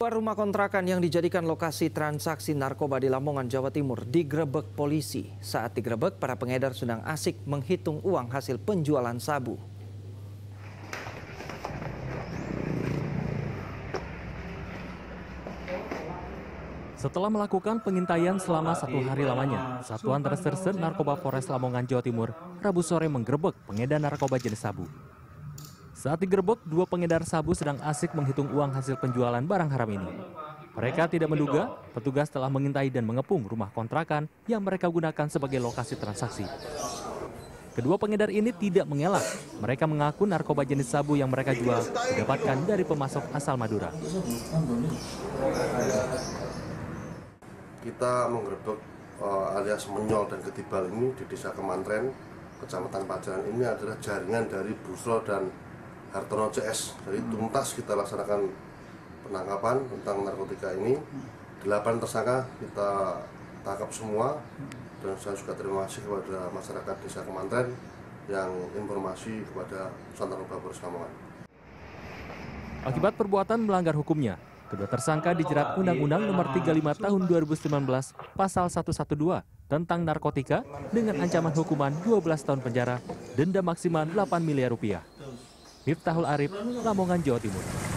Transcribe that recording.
Dua rumah kontrakan yang dijadikan lokasi transaksi narkoba di Lamongan, Jawa Timur digerebek polisi. Saat digerebek, para pengedar sedang asik menghitung uang hasil penjualan sabu. Setelah melakukan pengintaian selama satu hari lamanya, Satuan Reserse Narkoba Polres Lamongan, Jawa Timur, Rabu sore menggerebek pengedar narkoba jenis sabu. Saat digerebek, dua pengedar sabu sedang asik menghitung uang hasil penjualan barang haram ini. Mereka tidak menduga petugas telah mengintai dan mengepung rumah kontrakan yang mereka gunakan sebagai lokasi transaksi. Kedua pengedar ini tidak mengelak. Mereka mengaku narkoba jenis sabu yang mereka jual didapatkan dari pemasok asal Madura. kita menggerebek uh, alias menyol dan ketibal ini di desa Kemantren, kecamatan Pajaran ini adalah jaringan dari Busro dan Hartono CS. Jadi tuntas kita laksanakan penangkapan tentang narkotika ini. Delapan tersangka kita tangkap semua dan saya juga terima kasih kepada masyarakat desa Kemantren yang informasi kepada Pusat Narkoba Polres Lamongan. Akibat perbuatan melanggar hukumnya, Kedua tersangka dijerat Undang-Undang Nomor 35 Tahun 2019 Pasal 112 tentang narkotika dengan ancaman hukuman 12 tahun penjara, denda maksimal 8 miliar rupiah. Miftahul Arif, Lamongan, Jawa Timur.